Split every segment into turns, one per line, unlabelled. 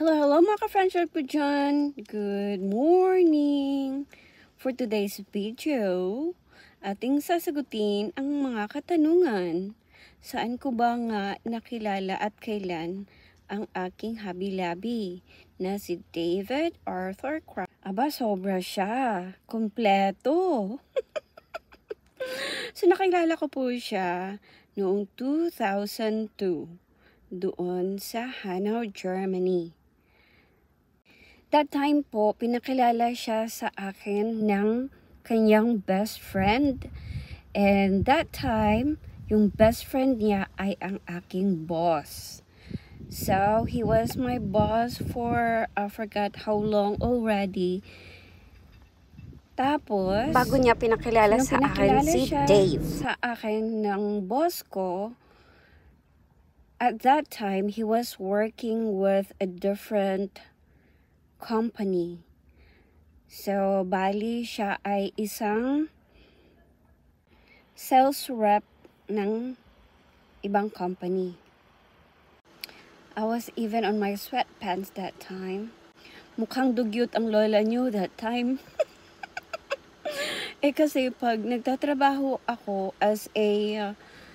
Hello, hello mga ka-friendship ko dyan. Good morning. For today's video, ating sasagutin ang mga katanungan. Saan ko ba nga nakilala at kailan ang aking habi-labi na si David Arthur Croft? Aba, sobra siya. Kompleto. so, nakilala ko po siya noong 2002 doon sa Hanau, Germany. That time po, pinakilala siya sa akin ng kanyang best friend. And that time, yung best friend niya ay ang aking boss. So, he was my boss for, I forgot how long already. Tapos,
Bago niya pinakilala sa akin
pinakilala
si
siya
Dave.
Sa akin ng boss ko, at that time, he was working with a different company. So, bali siya ay isang sales rep ng ibang company. I was even on my sweatpants that time. Mukhang dugyot ang lola niyo that time. eh kasi pag nagtatrabaho ako as a uh,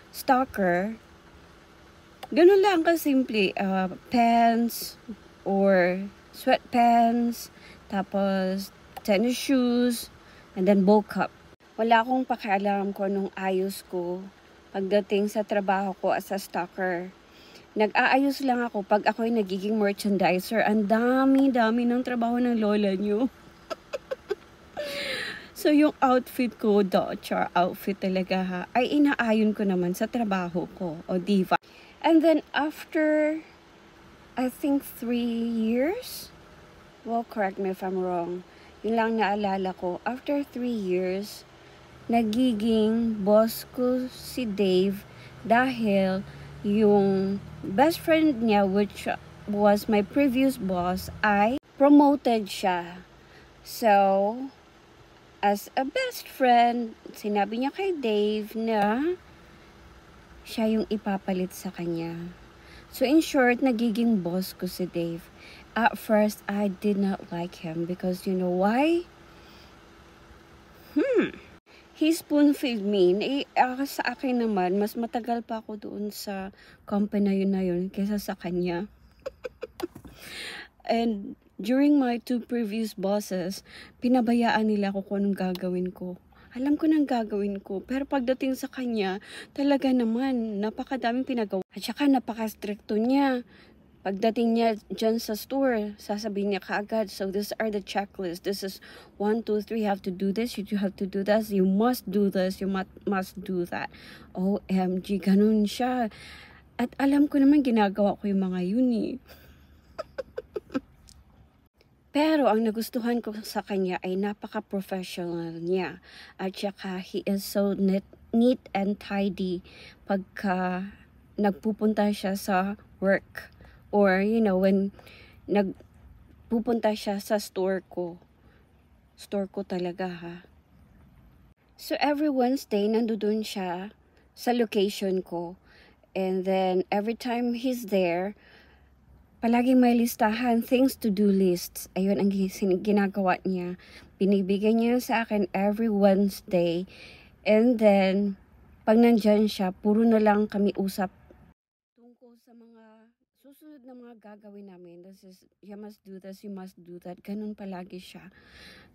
stalker, ganun lang kasimple. Uh, pants or sweatpants, tapos tennis shoes, and then bowl cup. Wala akong pakialam ko nung ayos ko pagdating sa trabaho ko as a stalker. Nag-aayos lang ako pag ako'y nagiging merchandiser. Ang dami-dami ng trabaho ng lola niyo. so, yung outfit ko, Dodger outfit talaga ha, ay inaayon ko naman sa trabaho ko, o diva. And then, after I think three years. Well, correct me if I'm wrong. Yun lang naalala ko. After three years, nagiging boss ko si Dave dahil yung best friend niya, which was my previous boss, ay promoted siya. So, as a best friend, sinabi niya kay Dave na siya yung ipapalit sa kanya. So in short, nagiging boss ko si Dave. At first, I did not like him because you know why? Hmm. He spoon-feed me. Eh, sa akin naman, mas matagal pa ako doon sa company na yun na yun kaysa sa kanya. And during my two previous bosses, pinabayaan nila ako kung anong gagawin ko alam ko nang gagawin ko. Pero pagdating sa kanya, talaga naman, napakadaming pinagawa. At saka napaka-stricto niya. Pagdating niya dyan sa store, sasabihin niya kaagad, so these are the checklist. This is 1, 2, 3, you have to do this, you have to do this, you must do this, you must, must do that. OMG, ganun siya. At alam ko naman ginagawa ko yung mga yun eh. Pero ang nagustuhan ko sa kanya ay napaka-professional niya. At saka he is so neat, neat and tidy pagka nagpupunta siya sa work. Or, you know, when nagpupunta siya sa store ko. Store ko talaga ha. So every Wednesday, nandoon siya sa location ko. And then every time he's there, palaging may listahan, things to do lists. Ayun ang ginagawa niya. Binibigay niya sa akin every Wednesday. And then, pag nandyan siya, puro na lang kami usap susunod na mga gagawin namin. This is, you must do this, you must do that. Ganun palagi siya.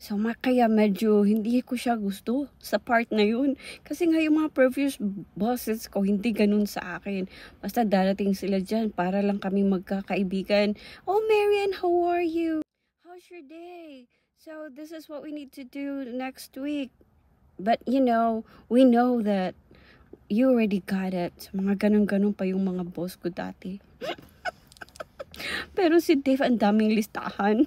So, kaya medyo hindi ko siya gusto sa part na yun. Kasi nga yung mga previous bosses ko, hindi ganun sa akin. Basta darating sila dyan para lang kami magkakaibigan. Oh, Marian, how are you? How's your day? So, this is what we need to do next week. But, you know, we know that you already got it. Mga ganun-ganun pa yung mga boss ko dati. Pero si Dave, ang daming listahan.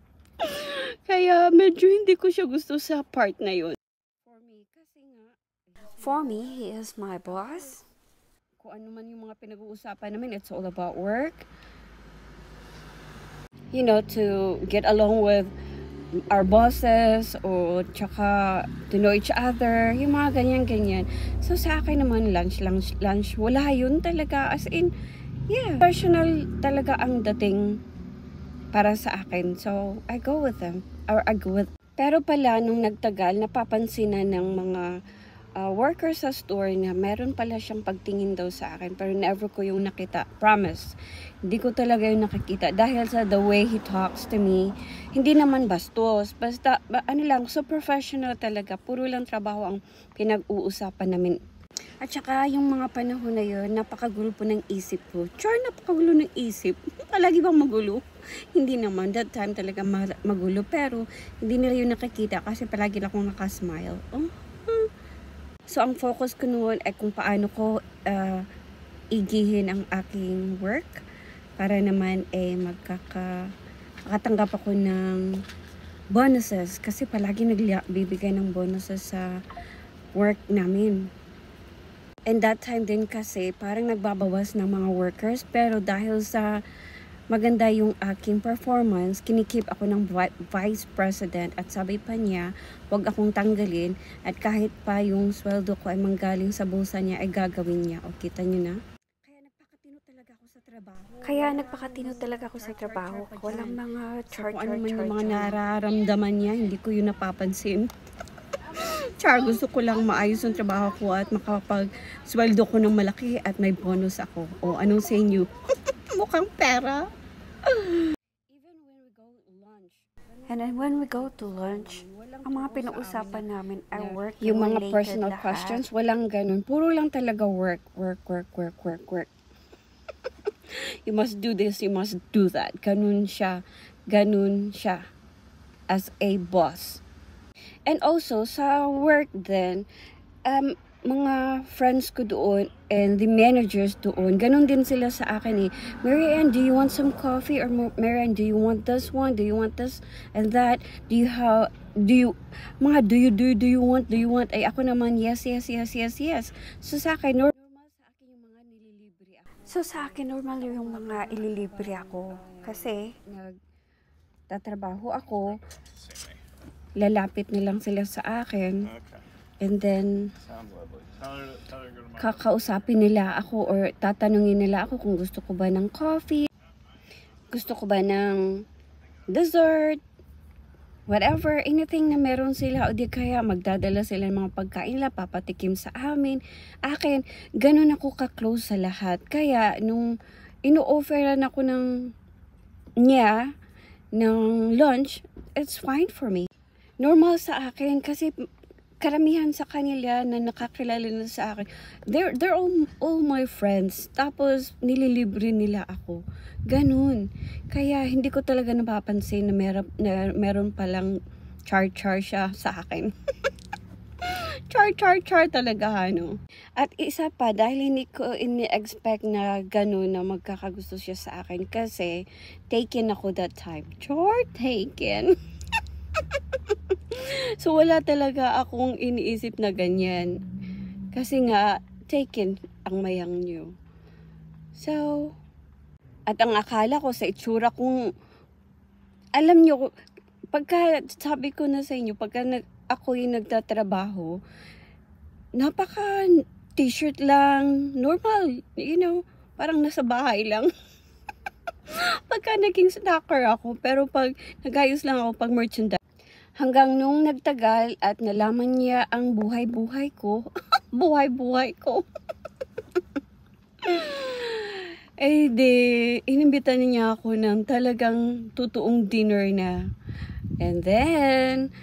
Kaya medyo hindi ko siya gusto sa part na yun. For me, kasi nga,
For me, he is my boss.
kung ano man yung mga pinag-uusapan namin, it's all about work. You know, to get along with our bosses o tsaka to know each other, yung mga ganyan-ganyan. So sa akin naman, lunch, lunch, lunch, wala yun talaga. As in, Yeah, professional talaga ang dating para sa akin. So, I go with them. Or I go with pero pala, nung nagtagal, napapansin na ng mga uh, workers sa store na meron pala siyang pagtingin daw sa akin. Pero never ko yung nakita. Promise. Hindi ko talaga yung nakikita. Dahil sa the way he talks to me, hindi naman bastos. Basta, ba, ano lang, so professional talaga. Puro lang trabaho ang pinag-uusapan namin. At saka yung mga panahon na yun, napakagulo po ng isip ko. Char, napakagulo ng isip. Palagi bang magulo? hindi naman. That time talaga magulo. Pero, hindi nila yun nakikita kasi palagi lang akong nakasmile. Oh. So, ang focus ko noon ay kung paano ko uh, igihin ang aking work para naman eh magkaka makatanggap ako ng bonuses kasi palagi nagbibigay ng bonuses sa work namin. And that time din kasi parang nagbabawas ng mga workers pero dahil sa maganda yung aking performance, kinikip ako ng vice president at sabi pa niya, wag akong tanggalin at kahit pa yung sweldo ko ay manggaling sa bulsa niya ay gagawin niya. O kita niyo na? Kaya nagpakatino talaga ako sa trabaho.
Kaya nagpakatino talaga ako sa trabaho. Walang mga char,
so, ano man yung mga nararamdaman niya, hindi ko yun napapansin. Char, gusto ko lang maayos yung trabaho ko at makapag sweldo ko ng malaki at may bonus ako. O anong sa inyo? Mukhang pera.
And then when we go to lunch, ang mga pinag-usapan namin ay work
Yung mga personal lahat. questions, walang ganun. Puro lang talaga work, work, work, work, work, work. you must do this, you must do that. Ganun siya. Ganun siya. As a boss. And also, sa work din, um, mga friends ko doon and the managers doon, ganun din sila sa akin eh. Mary Ann, do you want some coffee? Or Mary Ann, do you want this one? Do you want this and that? Do you have, do you, mga do you, do you, do you want, do you want? Ay ako naman, yes, yes, yes, yes, yes. So sa akin, normal sa akin yung mga nililibre ako.
So sa akin, normal yung mga ililibre ako. Kasi,
nagtatrabaho ako, lalapit na lang sila sa akin. And then, kakausapin nila ako or tatanungin nila ako kung gusto ko ba ng coffee, gusto ko ba ng dessert, whatever, anything na meron sila o di kaya magdadala sila ng mga pagkain nila, papatikim sa amin. Akin, ganun ako ka-close sa lahat. Kaya, nung ino-offeran ako ng niya, ng lunch, it's fine for me. Normal sa akin kasi karamihan sa kanila na nakakilala na sa akin, they're, they're all, all my friends. Tapos, nililibre nila ako. Ganun. Kaya, hindi ko talaga napapansin na meron, na meron palang char-char siya sa akin. char-char-char talaga, ano. At isa pa, dahil hindi ko ini-expect na ganun na magkakagusto siya sa akin kasi taken ako that time. Char, taken. so, wala talaga akong iniisip na ganyan. Kasi nga, taken ang mayang nyo. So, at ang akala ko sa itsura kong, alam nyo, pagka sabi ko na sa inyo, pagka nag, ako yung nagtatrabaho, napaka t-shirt lang, normal, you know, parang nasa bahay lang. pagka naging snacker ako, pero pag nagayos lang ako pag merchandise, Hanggang nung nagtagal at nalaman niya ang buhay-buhay ko. buhay-buhay ko. eh di, inimbitan niya ako ng talagang totoong dinner na. And then,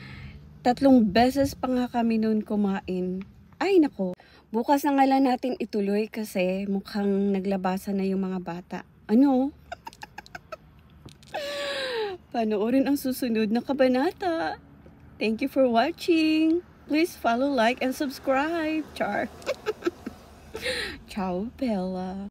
tatlong beses pa nga kami noon kumain. Ay nako, bukas na nga lang natin ituloy kasi mukhang naglabasan na yung mga bata. Ano? Panoorin ang susunod na kabanata. Thank you for watching. Please follow, like, and subscribe. Char. Ciao, Bella.